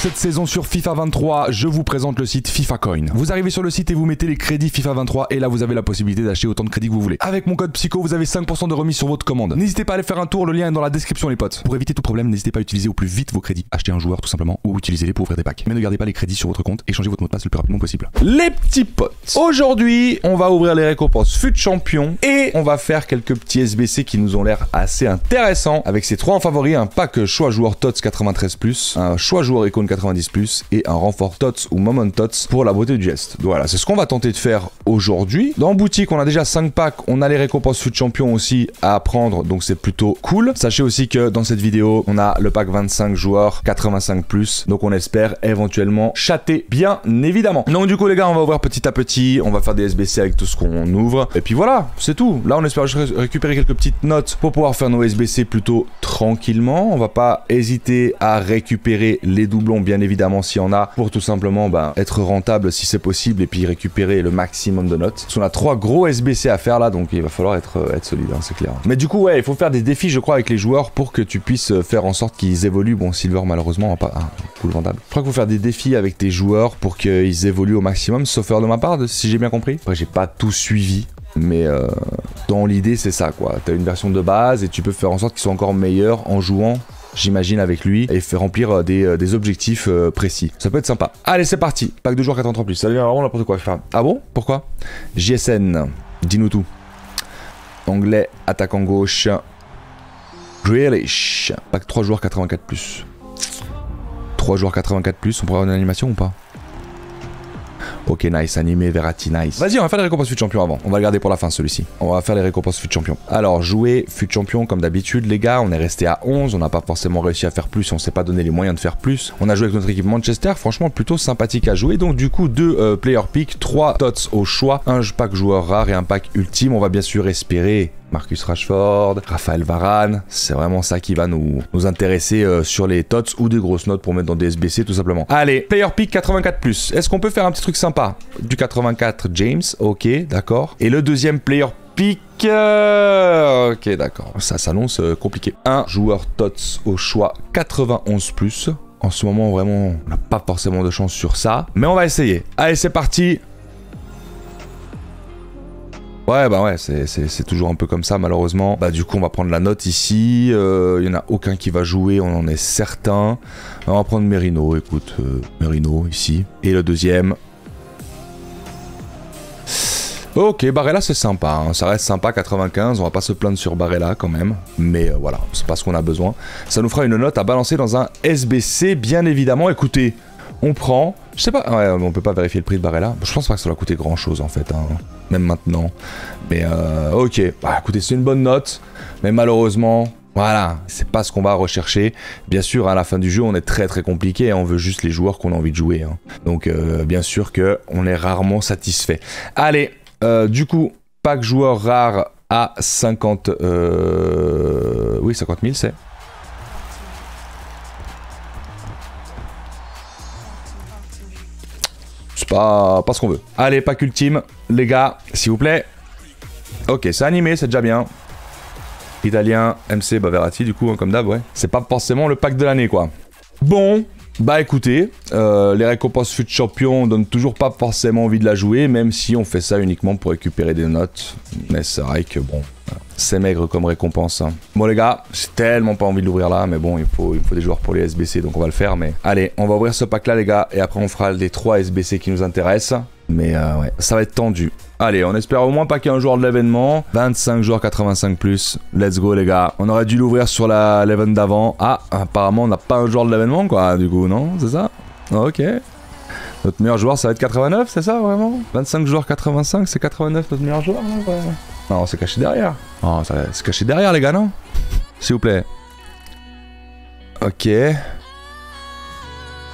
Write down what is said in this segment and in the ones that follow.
pour cette saison sur FIFA 23, je vous présente le site FIFA Coin. Vous arrivez sur le site et vous mettez les crédits FIFA 23 et là vous avez la possibilité d'acheter autant de crédits que vous voulez. Avec mon code PSYCHO, vous avez 5% de remise sur votre commande. N'hésitez pas à aller faire un tour, le lien est dans la description les potes. Pour éviter tout problème, n'hésitez pas à utiliser au plus vite vos crédits. Achetez un joueur tout simplement ou utilisez-les pour ouvrir des packs. Mais ne gardez pas les crédits sur votre compte et changez votre mot de passe le plus rapidement possible. Les petits potes, aujourd'hui on va ouvrir les récompenses FUT Champion et on va faire quelques petits SBC qui nous ont l'air assez intéressants avec ces trois en favoris, un pack choix joueur TOTS 93+, un choix joueur Icon 90+, et un renfort TOTS ou Moment TOTS pour la beauté du geste. Voilà, c'est ce qu'on va tenter de faire aujourd'hui. Dans boutique, on a déjà 5 packs, on a les récompenses FUT Champion aussi à prendre, donc c'est plutôt cool. Sachez aussi que dans cette vidéo, on a le pack 25 joueurs 85+, donc on espère éventuellement chatter bien évidemment. Donc du coup les gars, on va ouvrir petit à petit, on va faire des SBC avec tout ce qu'on ouvre, et puis voilà, c'est tout. Là on espère récupérer quelques petites notes pour pouvoir faire nos SBC plutôt tranquillement. On va pas hésiter à récupérer les doublons bien évidemment s'il y en a pour tout simplement bah, être rentable si c'est possible et puis récupérer le maximum de notes. Parce qu'on a trois gros SBC à faire là donc il va falloir être, euh, solide, hein, c'est clair. Mais du coup ouais, il faut faire des défis je crois avec les joueurs pour que tu puisses faire en sorte qu'ils évoluent. Bon Silver malheureusement pas ah, cool vendable. Je crois qu'il faut faire des défis avec tes joueurs pour qu'ils évoluent au maximum, sauf de ma part si j'ai bien compris. Après j'ai pas tout suivi mais euh, dans l'idée, c'est ça, quoi. T'as une version de base et tu peux faire en sorte qu'ils soient encore meilleurs en jouant j'imagine, avec lui, et faire remplir euh, des, euh, des objectifs précis. Ça peut être sympa. Allez, c'est parti. Pack de joueurs 83 plus. Ça devient vraiment n'importe quoi. ah bon? Pourquoi? JSN. Dis-nous tout. Anglais, attaquant gauche. Grealish. Pack 3 joueurs 84 plus. 3 joueurs 84 plus. On pourrait avoir une animation ou pas? Ok, nice, animé, Verratti, nice. Vas-y, on va faire les récompenses fut champion avant. On va le garder pour la fin celui-ci. On va faire les récompenses fut champion. Alors, jouer fut champion comme d'habitude, les gars. On est resté à 11. On n'a pas forcément réussi à faire plus. On s'est pas donné les moyens de faire plus. On a joué avec notre équipe Manchester. Franchement, plutôt sympathique à jouer. Donc, du coup, deux euh, player pick, trois tots au choix, un pack joueur rare et un pack ultime. On va bien sûr espérer Marcus Rashford, Raphaël Varane, c'est vraiment ça qui va nous, nous intéresser euh, sur les tots ou des grosses notes pour mettre dans des SBC tout simplement. Allez, player pick 84+. Est-ce qu'on peut faire un petit truc sympa Du 84 James, ok, d'accord. Et le deuxième player pick... Ok, d'accord. Ça s'annonce euh, compliqué. Un joueur tots au choix 91+. En ce moment, vraiment, on n'a pas forcément de chance sur ça. Mais on va essayer. Allez, c'est parti. Ouais, bah ouais, c'est toujours un peu comme ça, malheureusement. Bah, du coup, on va prendre la note ici. Il euh, y en a aucun qui va jouer, on en est certain. On va prendre Merino, écoute, euh, Merino ici. Et le deuxième. Ok, Barella c'est sympa, hein. ça reste sympa 95, on va pas se plaindre sur Barella quand même, mais euh, voilà, c'est pas ce qu'on a besoin. Ça nous fera une note à balancer dans un SBC bien évidemment. Écoutez, on prend, je sais pas, ouais, on peut pas vérifier le prix de Barella. Je pense pas que ça va coûter grand chose en fait, hein, même maintenant. Mais euh, ok, bah écoutez, c'est une bonne note, mais malheureusement, voilà, c'est pas ce qu'on va rechercher. Bien sûr, à la fin du jeu, on est très très compliqué, on veut juste les joueurs qu'on a envie de jouer. Hein. Donc euh, bien sûr que on est rarement satisfait. Allez, euh, du coup, pack joueur rare à 50... Oui, 50 000 c'est pas, pas ce qu'on veut. Allez, pack ultime, les gars, s'il vous plaît. Ok, c'est animé, c'est déjà bien. Italien, MC, bah du coup, hein, comme d'hab, ouais. C'est pas forcément le pack de l'année, quoi. Bon, bah écoutez, euh, les récompenses fut champion donnent toujours pas forcément envie de la jouer, même si on fait ça uniquement pour récupérer des notes. Mais c'est vrai que bon, c'est maigre comme récompense. Hein. Bon les gars, j'ai tellement pas envie de l'ouvrir là, mais bon, il faut, faut des joueurs pour les SBC, donc on va le faire. Mais allez, on va ouvrir ce pack là les gars, et après on fera les 3 SBC qui nous intéressent. Mais euh, ouais, ça va être tendu. Allez, on espère au moins pas qu'il y ait un joueur de l'événement. 25 joueurs 85 plus. Let's go les gars. On aurait dû l'ouvrir sur l'event d'avant. Ah, apparemment on n'a pas un joueur de l'événement quoi, du coup, non? C'est ça? Ok. Notre meilleur joueur ça va être 89, c'est ça vraiment? 25 joueurs 85, c'est 89 notre meilleur joueur non, non c'est caché derrière. Oh, c'est caché derrière les gars, non? S'il vous plaît. Ok.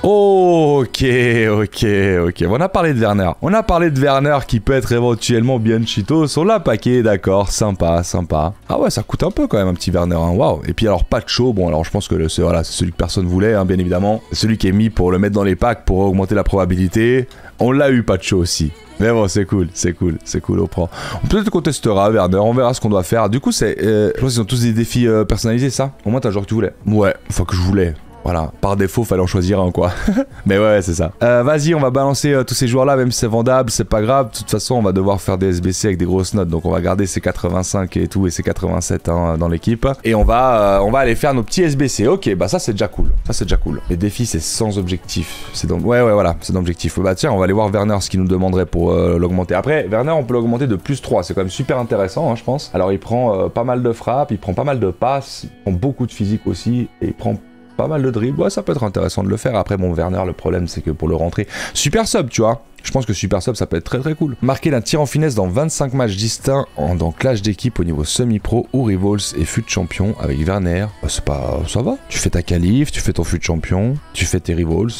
Ok, ok, ok. On a parlé de Werner. On a parlé de Werner qui peut être éventuellement bien cheatos. On l'a paqué, d'accord. Sympa, sympa. Ah ouais, ça coûte un peu quand même un petit Werner. Hein. Waouh. Et puis alors, pas de show. Bon, alors je pense que c'est voilà, celui que personne voulait, hein, bien évidemment. Celui qui est mis pour le mettre dans les packs pour augmenter la probabilité. On l'a eu, pas de show aussi. Mais bon, c'est cool, c'est cool, c'est cool, on prend. Peut-être qu'on testera, Werner, on verra ce qu'on doit faire. Du coup, c'est. Euh, je pense qu'ils ont tous des défis euh, personnalisés, ça? Au moins, t'as le genre que tu voulais. Ouais, enfin que je voulais. Voilà, par défaut, fallait en choisir un, quoi. Mais ouais, c'est ça. Euh, Vas-y, on va balancer euh, tous ces joueurs-là, même si c'est vendable, c'est pas grave. De toute façon, on va devoir faire des SBC avec des grosses notes, donc on va garder ces 85 et tout, et ces 87 hein, dans l'équipe. Et on va, euh, on va aller faire nos petits SBC. Ok, bah ça, c'est déjà cool. Ça, c'est déjà cool. Les défis, c'est sans objectif. C'est donc... Ouais, ouais, voilà, c'est d'objectif. Bah tiens, on va aller voir Werner, ce qu'il nous demanderait pour l'augmenter. Après, Werner, on peut l'augmenter de plus 3. C'est quand même super intéressant, hein, je pense. Alors, il prend pas mal de frappes, il prend pas mal de passes, il prend beaucoup de physique aussi, et il prend pas mal de dribbles. Ouais, ça peut être intéressant de le faire. Après, bon, Werner, le problème, c'est que pour le rentrer, super sub, tu vois. Je pense que super sub, ça peut être très très cool. Marquer d'un tir en finesse dans 25 matchs distincts en, dans clash d'équipe au niveau semi-pro ou rivals et fut champion avec Werner. Bah, c'est pas. Ça va. Tu fais ta qualif, tu fais ton fut champion, tu fais tes rivals.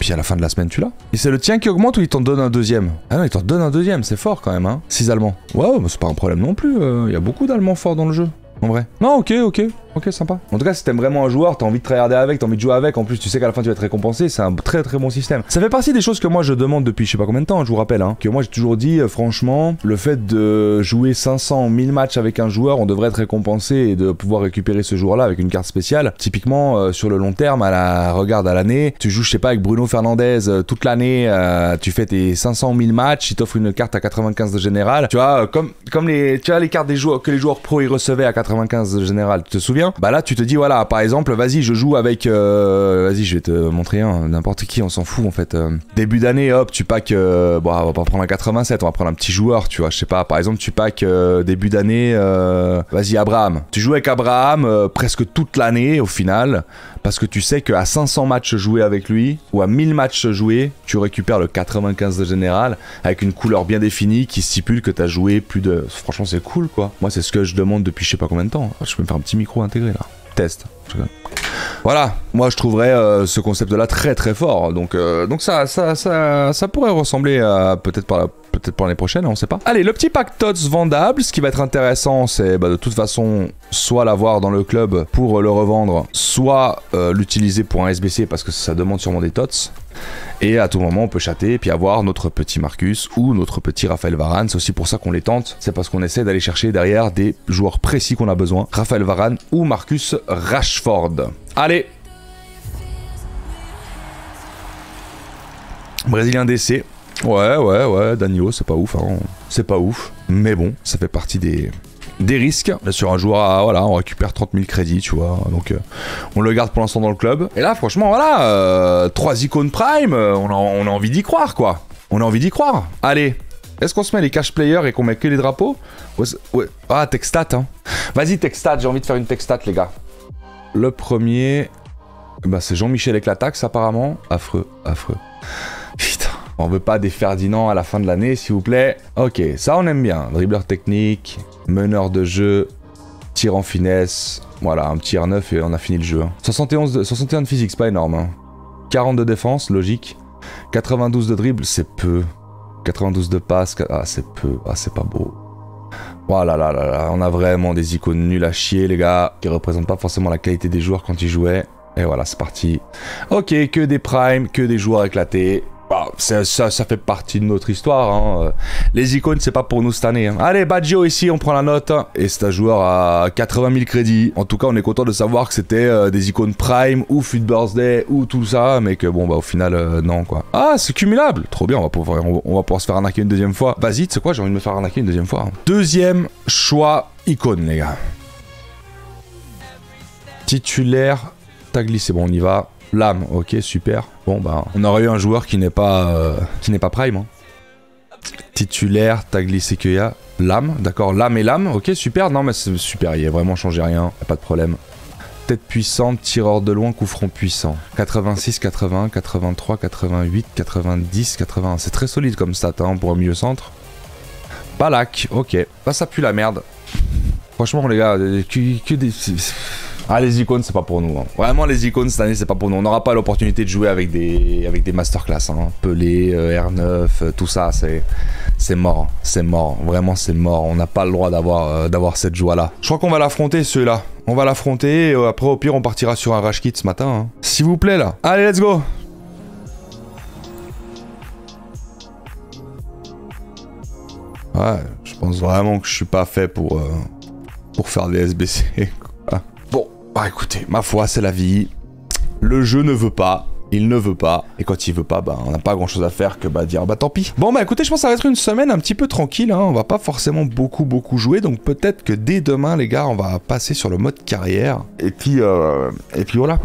Puis à la fin de la semaine, tu l'as. Et c'est le tien qui augmente ou il t'en donne un deuxième? Ah non, il t'en donne un deuxième, c'est fort quand même, hein. 6 Allemands. Ouais, mais c'est pas un problème non plus. euh, Il y a beaucoup d'Allemands forts dans le jeu. En vrai. Non, ok, ok. Ok, sympa. En tout cas, si t'aimes vraiment un joueur, t'as envie de travailler avec, t'as envie de jouer avec, en plus tu sais qu'à la fin tu vas être récompensé, c'est un très très bon système. Ça fait partie des choses que moi je demande depuis je sais pas combien de temps, je vous rappelle, hein, que moi j'ai toujours dit, euh, franchement, le fait de jouer 500, 1000 matchs avec un joueur, on devrait être récompensé et de pouvoir récupérer ce joueur-là avec une carte spéciale. Typiquement, euh, sur le long terme, à la regarde à l'année, tu joues, je sais pas, avec Bruno Fernandez euh, toute l'année, tu fais tes 500 000 matchs, il t'offre une carte à 95 de général. Tu vois, comme, comme les, tu vois, les cartes des joueurs, que les joueurs pro ils recevaient à 95 de général, tu te souviens Bah là, tu te dis, voilà, par exemple, vas-y, je joue avec. euh, vas-y, je vais te montrer un, n'importe qui, on s'en fout en fait. Euh, début d'année, hop, tu packs. euh, bon, on va pas prendre un 87, on va prendre un petit joueur, tu vois, je sais pas, par exemple, tu packs euh, début d'année, euh, vas-y, Abraham. Tu joues avec Abraham presque toute l'année au final, parce que tu sais qu'à 500 matchs joués avec lui, ou à 1000 matchs joués, tu récupères le 95 de général, avec une couleur bien définie qui stipule que tu as joué plus de. Franchement, c'est cool quoi. Moi, c'est ce que je demande depuis je sais pas combien de temps. Je peux me faire un petit micro intégré là. Test. Voilà, moi je trouverais euh, ce concept-là très très fort. Donc, euh, donc ça, ça, ça, ça pourrait ressembler à peut-être par peut-être pour l'année prochaine, on sait pas. Allez, le petit pack TOTS vendable. Ce qui va être intéressant, c'est bah, de toute façon soit l'avoir dans le club pour le revendre, soit euh, l'utiliser pour un SBC parce que ça demande sûrement des TOTS. Et à tout moment, on peut chatter et puis avoir notre petit Marcus ou notre petit Raphaël Varane. C'est aussi pour ça qu'on les tente. C'est parce qu'on essaie d'aller chercher derrière des joueurs précis qu'on a besoin. Raphaël Varane ou Marcus Rashford. Allez Brésilien DC. Ouais, ouais, ouais, Danilo, c'est pas ouf. hein. C'est pas ouf. Mais bon, ça fait partie des, des risques. Sur un joueur, à- voilà, on récupère 30 000 crédits, tu vois. Donc, euh, on le garde pour l'instant dans le club. Et là, franchement, voilà, euh, trois icônes prime, euh, on a, on a envie d'y croire, quoi. On a envie d'y croire. Allez, est-ce qu'on se met les cash players et qu'on met que les drapeaux? Ouais. Ah, Textat, hein. Vas-y, Textat, j'ai envie de faire une Textat, les gars. Le premier, bah, c'est Jean-Michel Éclatax, apparemment. Affreux, affreux. On veut pas des Ferdinand à la fin de l'année, s'il vous plaît. Ok, ça on aime bien. Dribbleur technique, meneur de jeu, tir en finesse. Voilà, un petit R9 et on a fini le jeu. hein. 71 de, 61 de physique, c'est pas énorme. hein. 40 de défense, logique. 92 de dribble, c'est peu. 92 de passe, ah c'est peu. Ah c'est pas beau. Voilà, là, là, là, on a vraiment des icônes nulles à chier, les gars, qui représentent pas forcément la qualité des joueurs quand ils jouaient. Et voilà, c'est parti. Ok, que des primes, que des joueurs éclatés. Ça, fait partie de notre histoire. hein. Euh, Les icônes, c'est pas pour nous cette année. hein. Allez, Baggio ici, on prend la note. Et c'est un joueur à 80 000 crédits. En tout cas, on est content de savoir que c'était euh, des icônes Prime ou Foot Birthday ou tout ça. Mais que bon, bah au final, euh, non quoi. Ah, c'est cumulable. Trop bien, on va, pouvoir, on va- pouvoir se faire arnaquer une deuxième fois. Vas-y, tu quoi, j'ai envie de me faire arnaquer une deuxième fois. hein. Deuxième choix icône, les gars. Titulaire, t'as glissé, bon, on y va. Lame, ok, super. Bon, bah, on aurait eu un joueur qui n'est pas, euh, qui n'est pas prime. hein. Titulaire, t'as glissé que y a. Lame, d'accord, lame et lame, ok, super. Non, mais c'est super, il a vraiment changé rien, pas de problème. Tête puissante, tireur de loin, coup franc puissant. 86, 81, 83, 88, 90, 81. C'est très solide comme stat hein, pour un milieu centre. Balak, ok. Bah, ça pue la merde. Franchement, les gars, euh, que, que des. Ah, les icônes, c'est pas pour nous. hein. Vraiment, les icônes cette année, c'est pas pour nous. On n'aura pas l'opportunité de jouer avec des, avec des masterclass. Hein. Pelé, euh, R9, euh, tout ça, c'est, mort. C'est mort. Vraiment, c'est mort. On n'a pas le droit d'avoir, euh, d'avoir cette joie-là. Je crois qu'on va l'affronter, ceux-là. On va l'affronter. Après, au pire, on partira sur un rush kit ce matin. hein. S'il vous plaît, là. Allez, let's go. Ouais, je pense vraiment que je suis pas fait pour, pour faire des SBC. bah écoutez, ma foi, c'est la vie. Le jeu ne veut pas. Il ne veut pas. Et quand il veut pas, bah, on n'a pas grand chose à faire que bah, dire bah tant pis. Bon, bah écoutez, je pense que ça va être une semaine un petit peu tranquille. Hein. On va pas forcément beaucoup, beaucoup jouer. Donc peut-être que dès demain, les gars, on va passer sur le mode carrière. Et puis, euh, et puis voilà.